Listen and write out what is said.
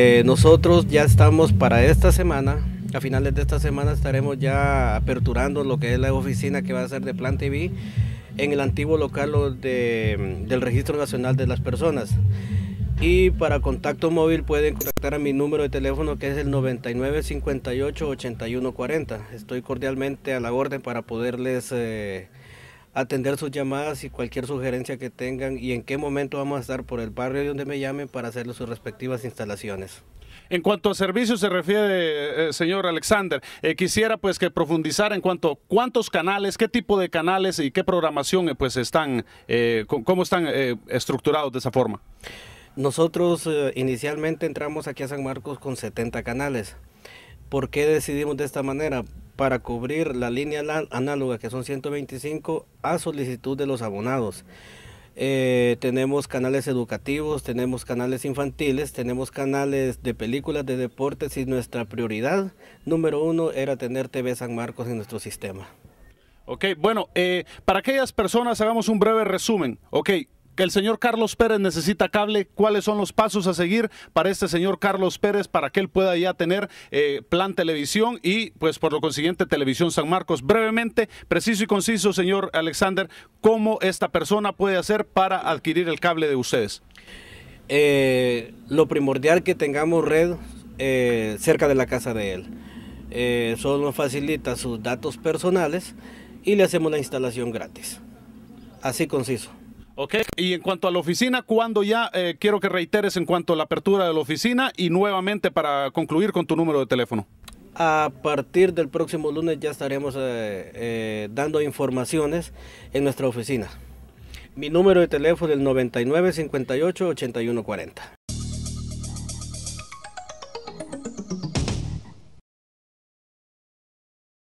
Eh, nosotros ya estamos para esta semana, a finales de esta semana estaremos ya aperturando lo que es la oficina que va a ser de Plan TV en el antiguo local del Registro Nacional de las Personas. Y para contacto móvil pueden contactar a mi número de teléfono que es el 9958-8140. Estoy cordialmente a la orden para poderles eh, atender sus llamadas y cualquier sugerencia que tengan y en qué momento vamos a estar por el barrio donde me llamen para hacerles sus respectivas instalaciones. En cuanto a servicios se refiere, eh, señor Alexander, eh, quisiera pues que profundizara en cuanto a cuántos canales, qué tipo de canales y qué programación pues están, cómo están estructurados de esa forma. Nosotros eh, inicialmente entramos aquí a San Marcos con 70 canales. ¿Por qué decidimos de esta manera? Para cubrir la línea análoga, que son 125, a solicitud de los abonados. Eh, tenemos canales educativos, tenemos canales infantiles, tenemos canales de películas, de deportes y nuestra prioridad número uno era tener TV San Marcos en nuestro sistema. Ok, bueno, eh, para aquellas personas hagamos un breve resumen. Ok, que el señor Carlos Pérez necesita cable, cuáles son los pasos a seguir para este señor Carlos Pérez para que él pueda ya tener eh, plan televisión y pues por lo consiguiente televisión San Marcos. Brevemente, preciso y conciso, señor Alexander, ¿cómo esta persona puede hacer para adquirir el cable de ustedes? Eh, lo primordial que tengamos red eh, cerca de la casa de él. solo nos facilita sus datos personales y le hacemos la instalación gratis. Así conciso. Ok, y en cuanto a la oficina, ¿cuándo ya eh, quiero que reiteres en cuanto a la apertura de la oficina y nuevamente para concluir con tu número de teléfono? A partir del próximo lunes ya estaremos eh, eh, dando informaciones en nuestra oficina. Mi número de teléfono es el 99 58 81 40.